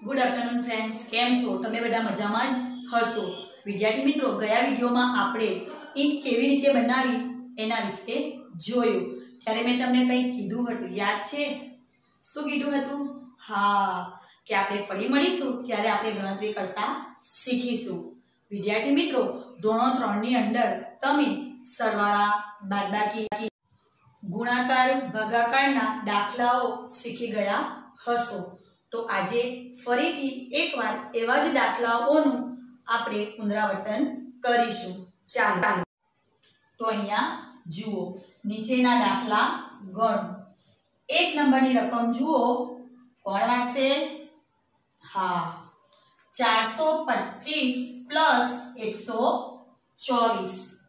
Good afternoon friends કેમ છો? તમે બધા મજામાં જ હશો? વિદ્યાર્થી મિત્રો, ગયા વિડીયોમાં આપણે ઈંટ કેવી રીતે બનાવી એના વિશે જોયું. ત્યારે મેં તમને કંઈક કીધું હતું. યાદ છે? શું કીધું હતું? હા, કે આપણે ફરી મળીશું, ત્યારે આપણે ગણતરી કરતા શીખીશું. વિદ્યાર્થી મિત્રો, ધોરણ ત્રણની અંદર તમે સરવાળા, બાદબાકી, ગુણાકાર, ભાગાકારના દાખલાઓ શીખી ગયા હશો. તો આજે ફરીથી એકવાર એવા જ દાખલાઓનું આપણે પુનરાવર્તન કરીશું. ચાલો. તો અહીંયા જુઓ, નીચેના દાખલા ગણ. એક નંબરની રકમ જુઓ. કોણ વાંચશે હા. ચારસો પચીસ પ્લસ એકસો ચોવીસ.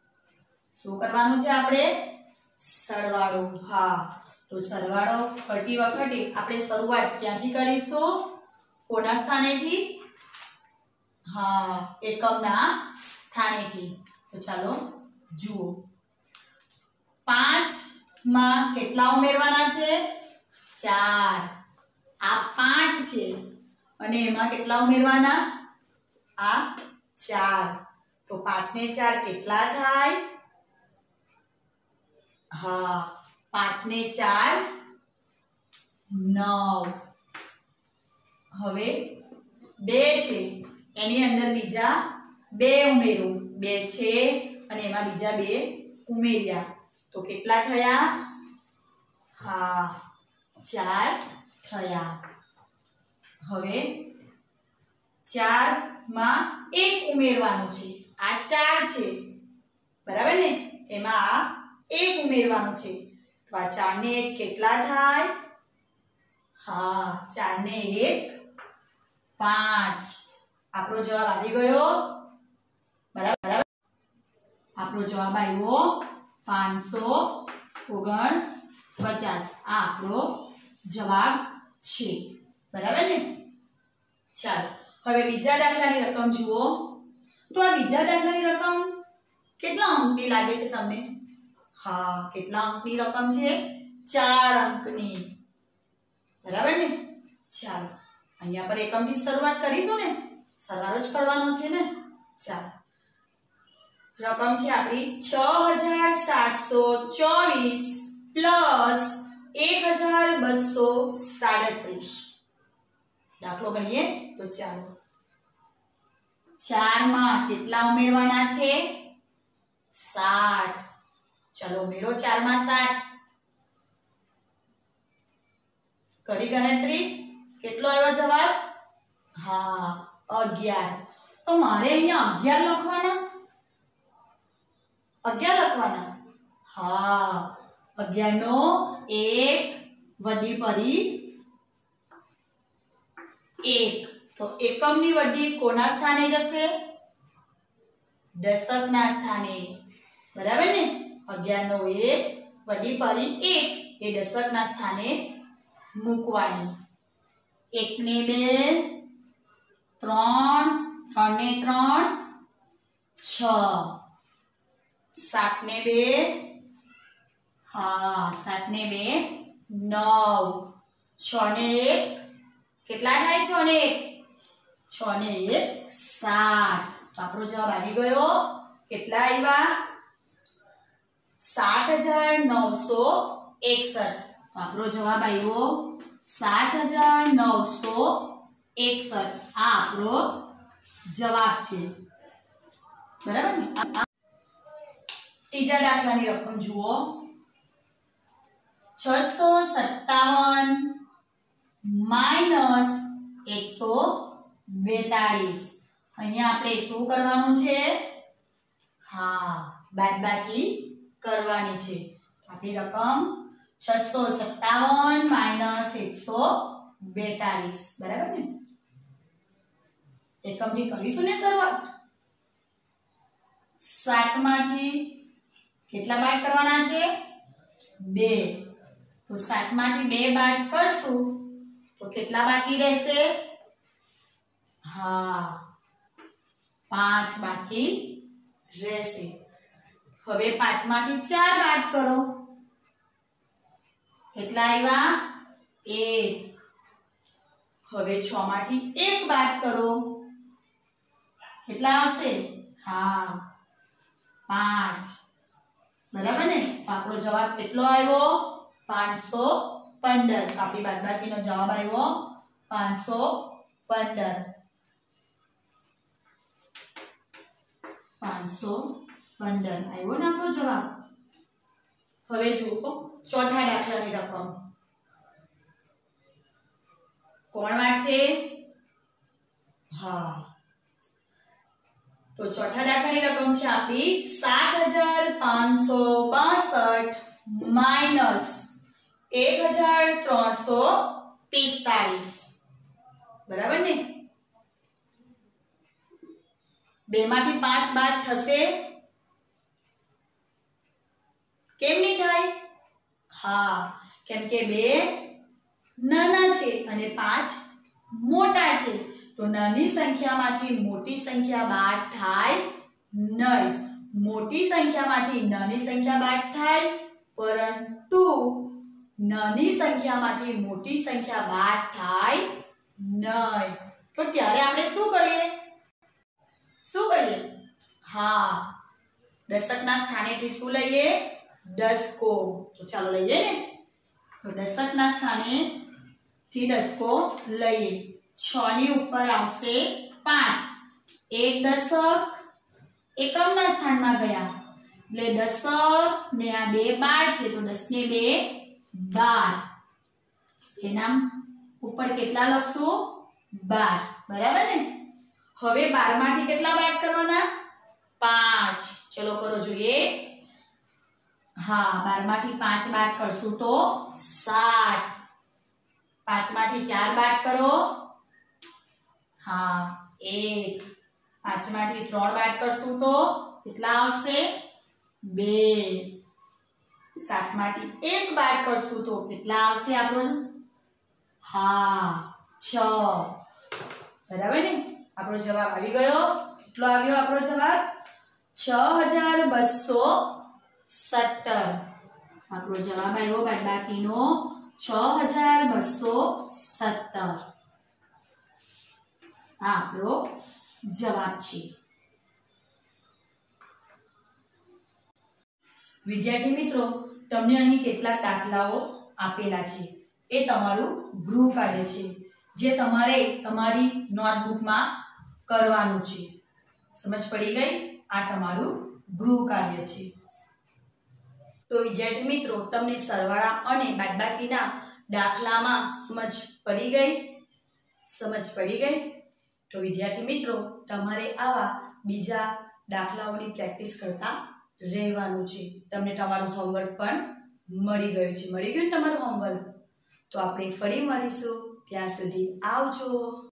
શું કરવાનું છે આપણે? સરવાળો. હા. તો સરવાળો કરતી વખતે આપણે શરૂઆત ક્યાંથી કરીશું? કોના સ્થાનેથી? હા, એકમના સ્થાનેથી. તો ચાલો, જુઓ. પાંચમાં કેટલા ઉમેરવાના છે? ચાર. આ પાંચ છે. અને એમાં કેટલા ઉમેરવાના? આ ચાર. તો પાંચ ને ચાર કેટલા થાય? હા પાંચ ને ચાર, નવ. હવે બે છે. એની અંદર બીજા બે ઉમેરો. બે છે અને એમાં બીજા બે ઉમેર્યા. તો કેટલા થયા? હા, ચાર થયા. હવે ચારમાં એક ઉમેરવાનું છે. આ ચાર છે. બરાબર ને? એમાં આ એક ઉમેરવાનું છે. તો આ એક કેટલા થાય? હા, ચારને એક, પાંચ. આપણો જવાબ આવી ગયો. બરાબર? આપણો જવાબ આવ્યો પાંચસો ઓગણ પચાસ આ આપણો જવાબ છે. બરાબર ને? ચાલો, હવે બીજા દાખલાની રકમ જુઓ. તો આ બીજા દાખલાની રકમ કેટલા અંકી લાગે છે તમને? હા, કેટલા અંકની રકમ છે? ચાર અંકની. બરાબર ને? ચાલો, અહીંયા પર એકમથી શરૂઆત કરીશું ને? સરવાળો જ કરવાનો છે ને? ચાલો. રકમ છે આપણી છ હજાર સાતસો ચોવીસ પ્લસ એક હજાર બસો સાડત્રીસ. દાખલો ગણીએ તો ચાલો. ચારમાં કેટલા ઉમેરવાના છે? સાત. ચલો ઉમેરો ચારમાં સાત કરી ગણતરી? કેટલો આવ્યો જવાબ? હા, અગિયાર. તો મારે અહીંયા અગિયાર લખવાના? અગિયાર લખવાના? હા અગિયાર નો એક વડી પરી એક. તો એકમની વડી કોના સ્થાને જશે? દશકના સ્થાને. બરાબર ને? અગિયાર નો એક વડી પરી એક એ દશકના સ્થાને મૂકવાની. એકને બે, ત્રણ, ત્રણને ત્રણ, છ. સાતને બે, હા, સાતને બે, નવ. છ ને એક, કેટલા થાય છ ને એક? છ ને એક, સાત. આપણો જવાબ આવી ગયો. કેટલા આવ્યા? સાત હજાર નવસો એકસઠ આપણો જવાબ આવ્યો સાત હજાર નવસો એકસઠ આ આપણો જવાબ છે. બરાબર ત્રીજા દાખલાની રકમ જુઓ. છસો સત્તાવન માઇનસ એકસો બેતાળીસ. અહીંયા આપણે શું કરવાનું છે? હા, બાદબાકી કરવાની છે. આપણી રકમ છસો સત્તાવન માઇનસ એકસો બેતાલીસ. બરાબર ને? એકમથી કરીશું ને શરૂઆત? સાતમાંથી કેટલા બાદ કરવાના છે? બે. તો સાતમાંથી બે બાદ કરશું તો કેટલા બાકી રહેશે? હા, પાંચ બાકી રહેશે. હવે પાંચમાંથી ચાર બાદ કરો. કેટલા આવ્યા? એક. હવે છ માંથી એક બાદ કરો. કેટલા આવશે? હા. પાંચ. બરાબર ને? આપણો જવાબ કેટલો આવ્યો? પાંચસો પંદર. આપણી બાદબાકીનો જવાબ આવ્યો પાંચસો પંદર. પાંચસો પંદર આવ્યો ને આપણો જવાબ? હવે જુઓ, ચોથા દાખલાની રકમ. કોણ વાંચશે? હા. તો ચોથા દાખલાની રકમ છે આપણી સાત હજાર પાંચસો બાસઠ માઇનસ એક હજાર ત્રણસો પિસ્તાળીસ. બરાબર ને? બે માંથી પાંચ બાદ થશે કેમ નહીં થાય? હા, કેમ કે બે નાના છે અને પાંચ મોટા છે. તો નાની સંખ્યામાંથી મોટી સંખ્યા બાદ થાય નહીં મોટી સંખ્યામાંથી નાની સંખ્યા બાદ થાય પરંતુ નાની સંખ્યામાંથી મોટી સંખ્યા બાદ થાય નહીં તો ત્યારે આપણે શું કરીએ? શું કરીએ? હા, દશકના સ્થાનેથી શું લઈએ? દસકો. તો ચાલો લઈએ ને? તો દશકના સ્થાને થી દસકો લઈએ. છ ની ઉપર આવશે પાંચ. એક દશક એકમના સ્થાનમાં ગયા. એટલે દશક ને આ બે બાર છે, તો દસ ને બે બાર. એના ઉપર કેટલા લખશું? બાર. બરાબર ને? હવે બારમાંથી કેટલા બાદ કરવાના? પાંચ. ચલો કરો જોઈએ. હા, બારમાંથી પાંચ બાદ કરશું તો સાત. પાંચમાંથી ચાર બાદ કરો. હા, એક. પાંચમાંથી ત્રણ બાદ કરશું તો કેટલા આવશે? બે. સાતમાંથી એક બાદ કરશું તો કેટલા આવશે આપણો હા, છ. બરાબર ને? આપણો જવાબ આવી ગયો. કેટલો આવ્યો આપણો જવાબ? છ હજાર બસો સત્તર. આપણો જવાબ આવ્યો બાદબાકીનો છ હજાર બસો સત્તર. આ આપણો જવાબ છે. વિદ્યાર્થી મિત્રો, તમને અહીં કેટલાક દાખલાઓ આપેલા છે. એ તમારું ગૃહ કાર્ય છે, જે તમારે તમારી નોટબુકમાં કરવાનું છે. સમજ પડી ગઈ? આ તમારું ગૃહ કાર્ય છે. તો વિદ્યાર્થી મિત્રો, તમને સરવાળા અને બાદબાકીના દાખલામાં સમજ પડી ગઈ? સમજ પડી ગઈ? તો વિદ્યાર્થી મિત્રો, તમારે આવા બીજા દાખલાઓની પ્રેક્ટિસ કરતા રહેવાનું છે. તમને તમારું હોમવર્ક પણ મળી ગયું છે. મળી ગયું તમારું હોમવર્ક તો આપણે ફરી મળીશું. ત્યાં સુધી આવજો.